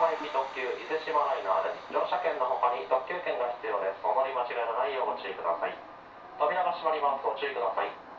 浜行き特急伊勢志摩ライナーです乗車券の他に特急券が必要です。お乗り間違いのないようご注意ください。扉が閉まります。ご注意ください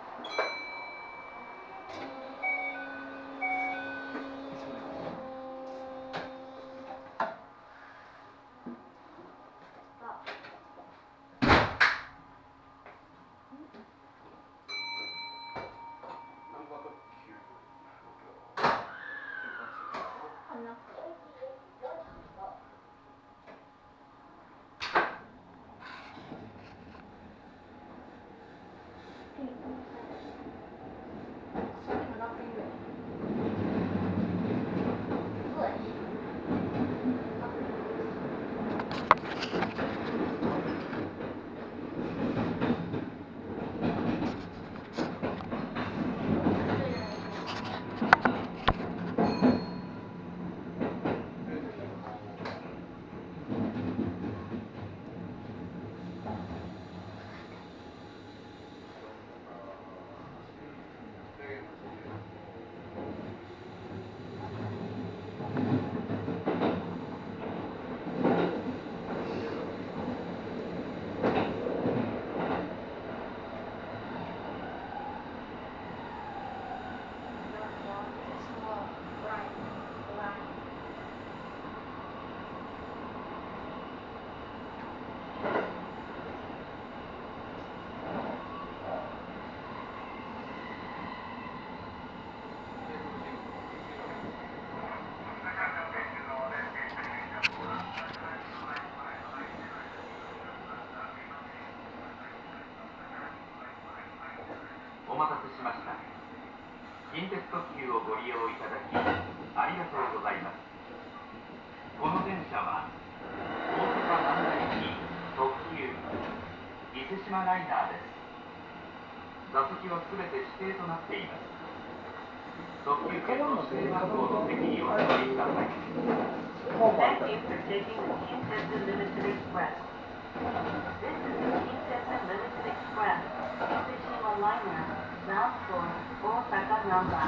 お待たせしました近鉄特急をご利用いただきありがとうございますこの電車は大阪万代行き特急伊勢志摩ライナーです座席はすべて指定となっています特急券の指定番号の席にお座りください Thank you for taking the Kintetsu Limited Express. This is the Kintetsu Limited Express, Fukushima liner, Nagpur, Osaka number.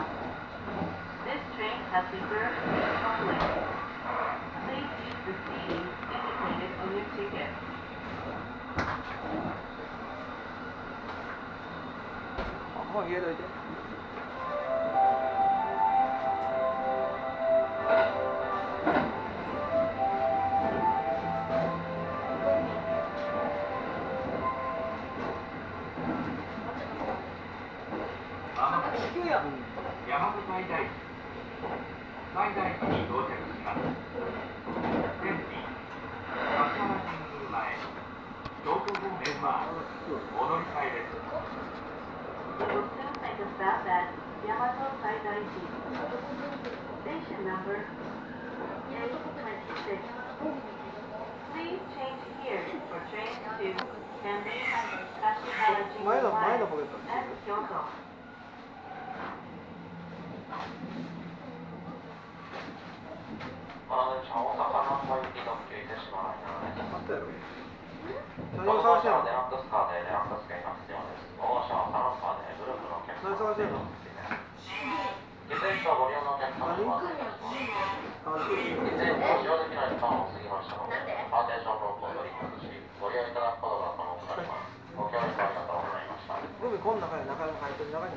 This train has reserved seats only. Please use the seating indicated on your ticket. Oh, here it is. 前のポケットに and Kyoto. この電車大ってる。中に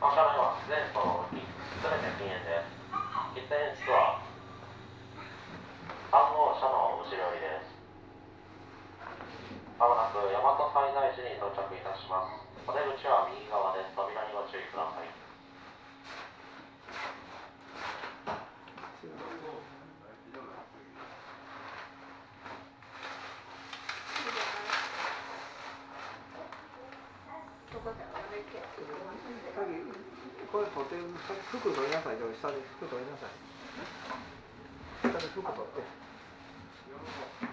この車両は全層の動きすべて禁煙です喫煙室は3号車の後ろ寄りですまもなく大和西大寺に到着いたしますお出口は右側です扉にご注意くださいさっきこれ取ってさっき服取りなさい。じゃあ下で服取りなさい。下で服取って。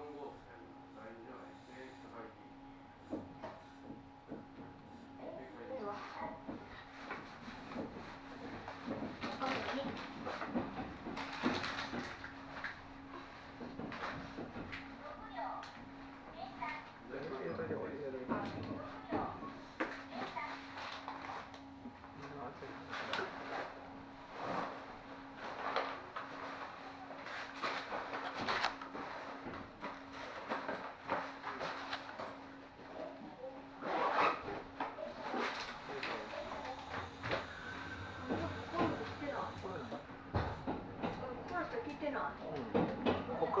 이런 거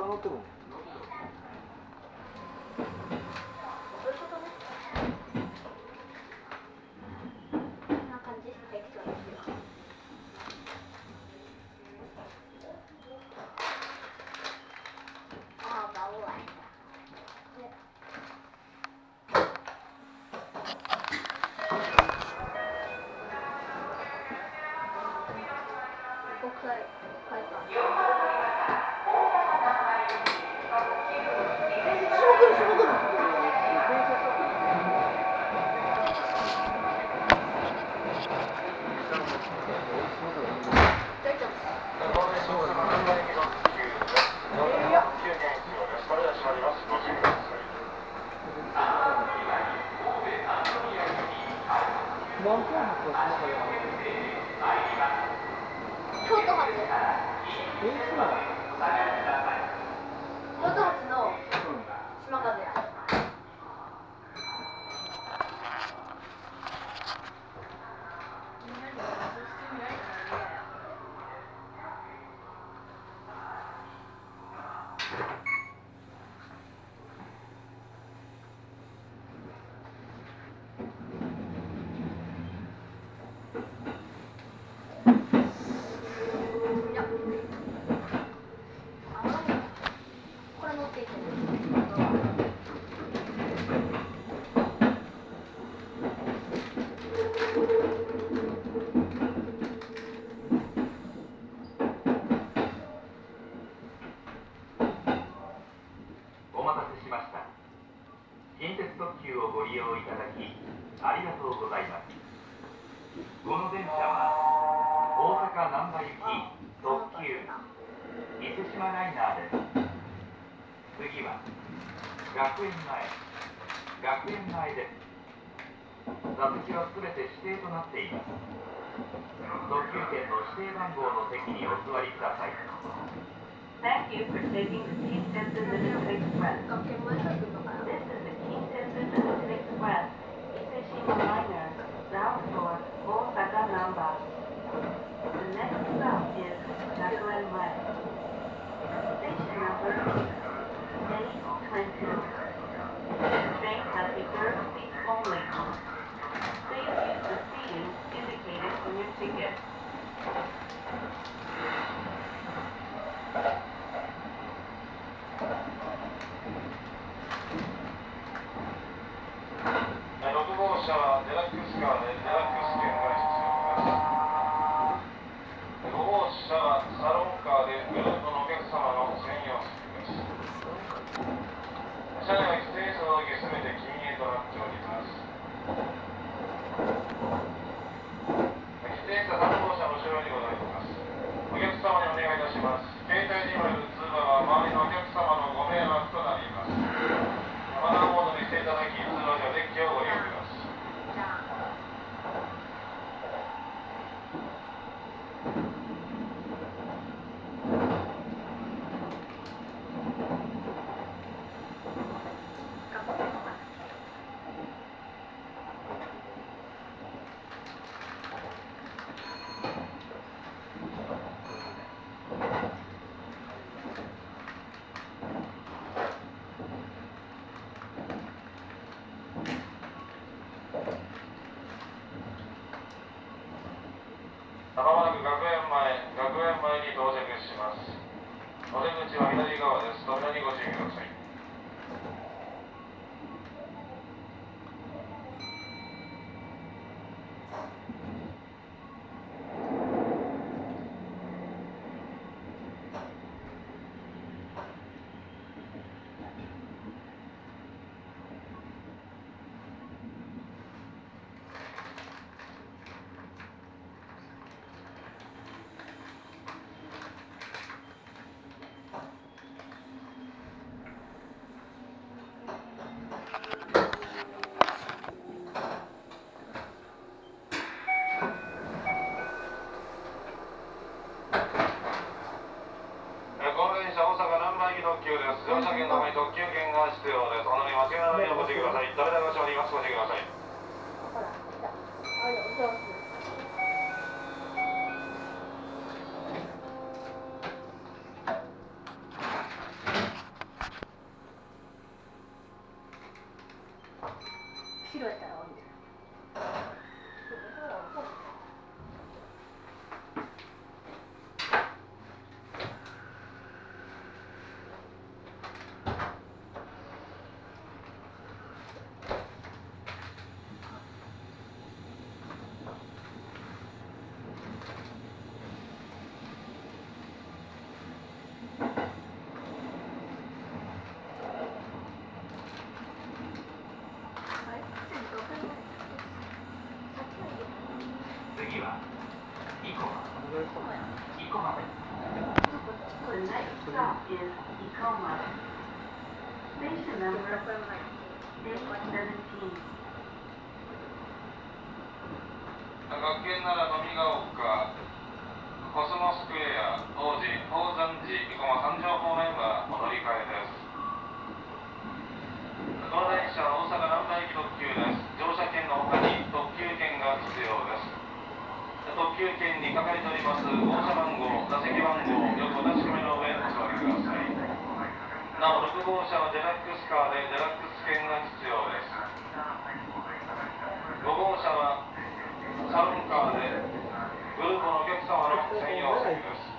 乗ってるもんそういうことねこんな感じ適当にするああバオワイ国際会館大丈夫ゴールデン大阪難波駅の特急409年必要です。これで閉まります。ご注意ください。何分発はしなかった京都発えいつなの京都発の島風やいやあのこれ乗っていけるお待たせしました近鉄特急をご利用いただきありがとうございます。この電車は大阪難波行き特急伊勢島ライナーです。次は学園前学園前です。座席はすべて指定となっています。特急券の指定番号の席にお座りください。Thank you for taking the Limited Express. Limited Express, Osaka Namba. The next stop is Gakuen Way. Station number A20. Train has. 車はデラックスカーでデラックス券が必要です。5号車はサロンカーでグループのお客様の専用席です。車内は喫煙室の時すべて禁煙となっております。喫煙室は3号車の後ろにございます。お客様にお願いいたします。携帯による通話は周りのお客様のご迷惑となります。マナーモードにしていただき、通話ではデッキをご利用ください。じゃあ学園前まもなく学園前、学園前に到着します。お出口は左側です。扉にご注意ください。えこの電車、大阪南波行き特急です。乗車券の前に特急券が必要です。お乗り間違いないようにご注意ください。扉が閉まります。ご注意ください。ほら来たあれ上手白やったら多いんじゃないれ全部分かりますさっきの家次は生駒そうや生駒です The next stop is Ecoma. Station number これ前 A17. 学研なら富ヶ丘コスモスクエア王子宝山寺生駒三条方面はお乗り換えです。この電車は大阪難波駅特急です。乗車券の他に特急券が必要です。特急券に書かれております号車番号座席番号をよくお確かめの上お座りください。なお6号車はデラックスカーでデラックス券が必要です。5号車はサロンカーでグループのお客様の専用席です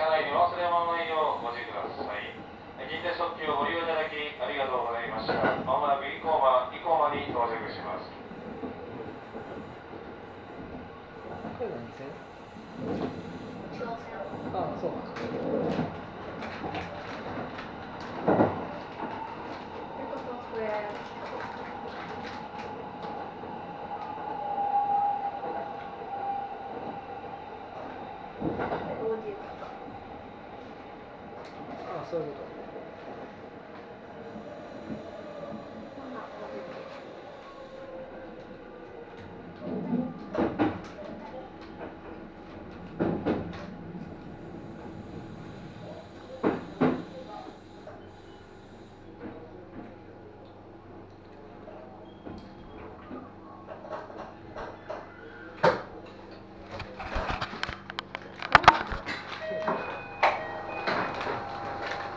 車内に忘れ物ないようご注意ください。近鉄特急をご利用いただきありがとうございました。まもなく生駒生駒に到着します。これ何線中央線あそうかでコスモスクエア王子あそういうことこんな王子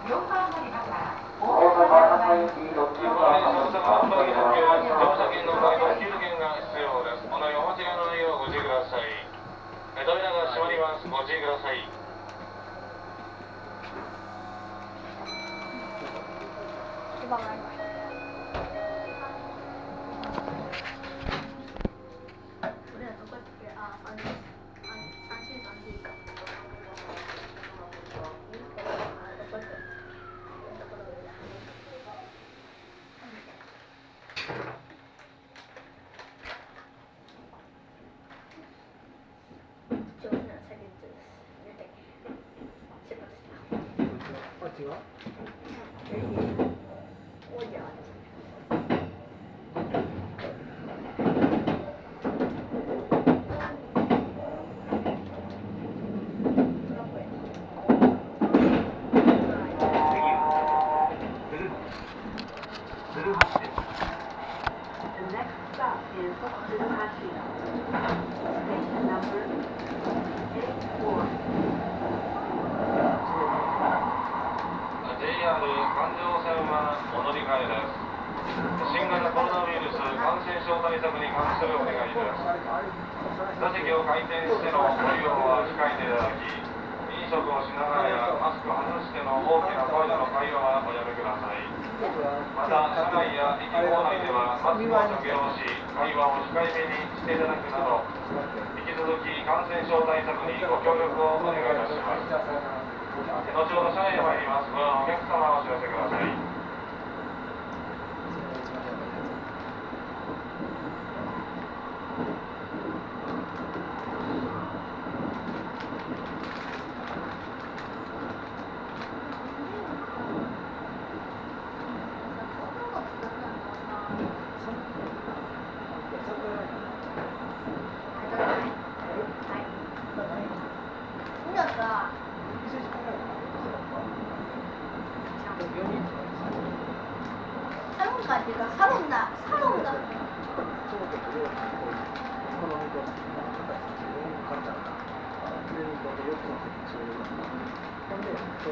4番乗り場から大阪朝行き特急は大阪万博特急は乗車券の他に特急券が必要です。このようお間違いのないようご注意ください。え扉が閉まります。ご注意ください。一番前俺らどこやったっけあ、三人三三三三 D かあどこやったどこだ違う多いじゃん次は鶴鶴鶴橋です。The next stop is Tsuruhashi. Station number eight-four. JR 環お乗り換えです新型コロナウイルス感染症対策に関するお願いです。座席を回転してのご利用は控えていただき飲食をしながらやマスク外しての大きな声での会話はおやめください。また車内や駅構内ではマスクを着用し会話を控えめにしていただくなど引き続き感染症対策にご協力をお願いいたします。後ほど車内へ参ります。お客様お知らせくださいみんなさサロンカーっていうかサロンだサロンだお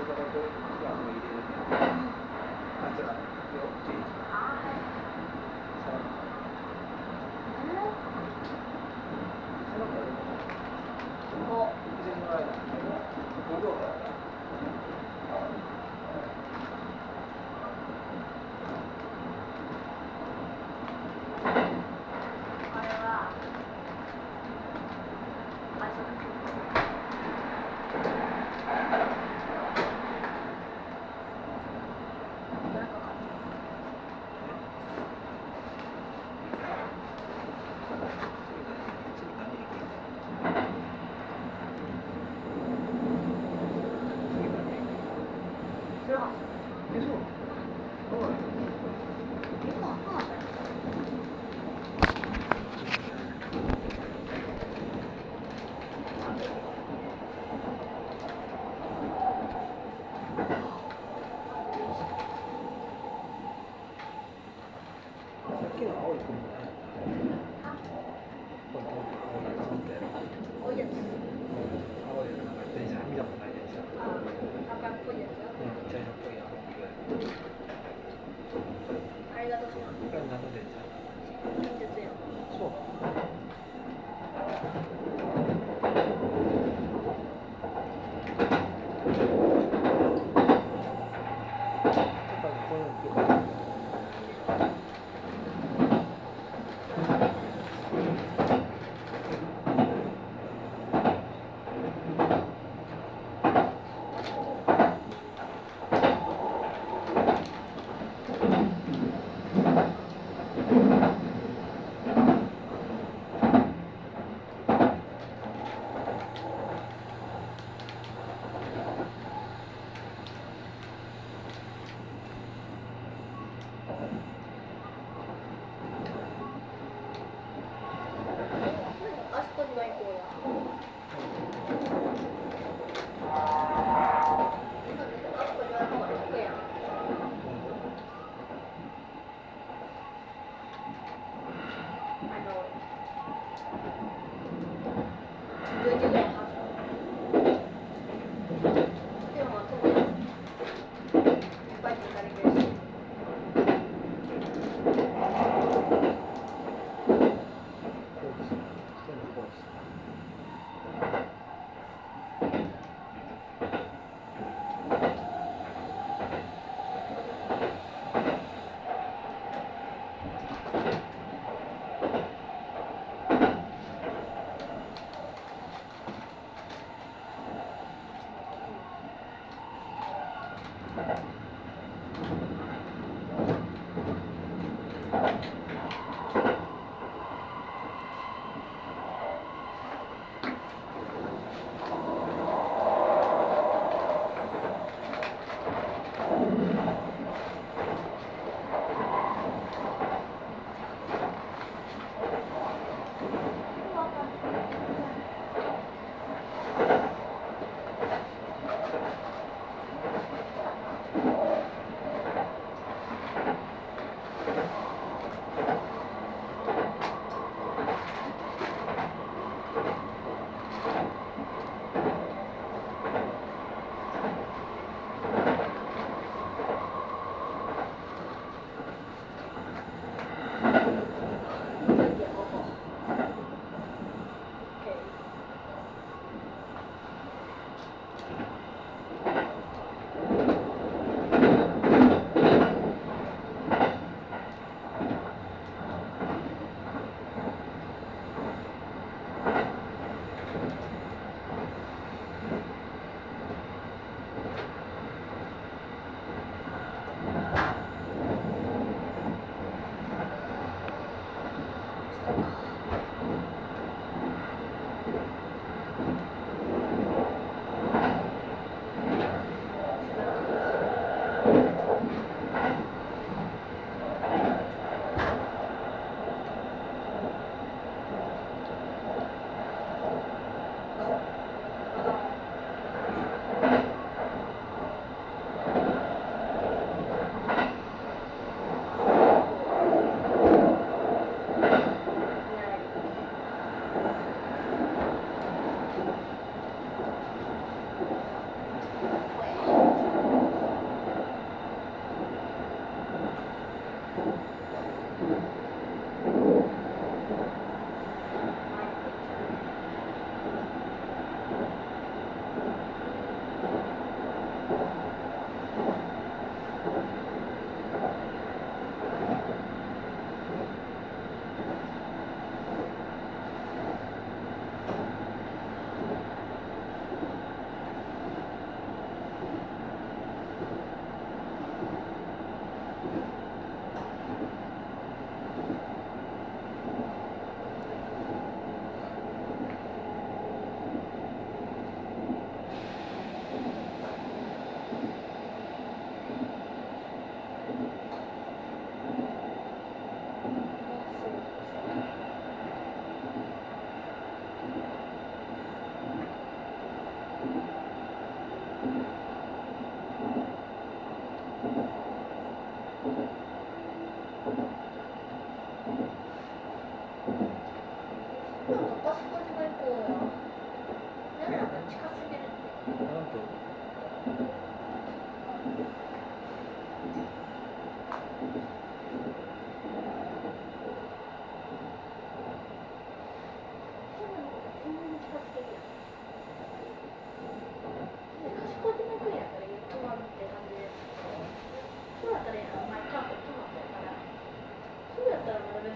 alaikum.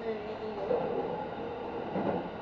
Thank you.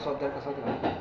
一番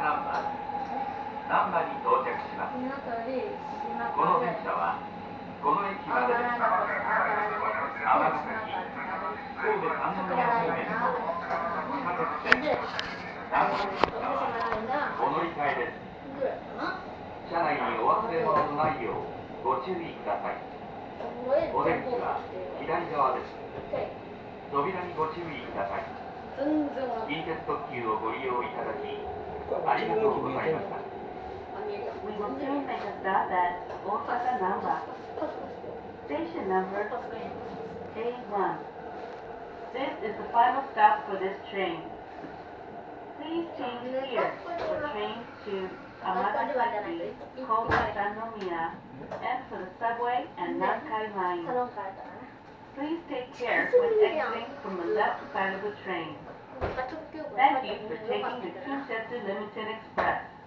ナンバー波に到着します。この電車はこの駅までです。合わせ神戸観音宮方面地下鉄線難波電車はこの1です。車内にお忘れ物のないようご注意ください。お出口は左側です。扉にご注意ください。近鉄特急をご利用いただき We will to make a stop at Osaka Namba. Station number A1. This is the final stop for this train. Please change here for train to Amagasaki, Kobe Sanomiya, and for the subway and Nankai line. Please take care when exiting from the left side of the train. Thank you for taking the 270 Limited Express.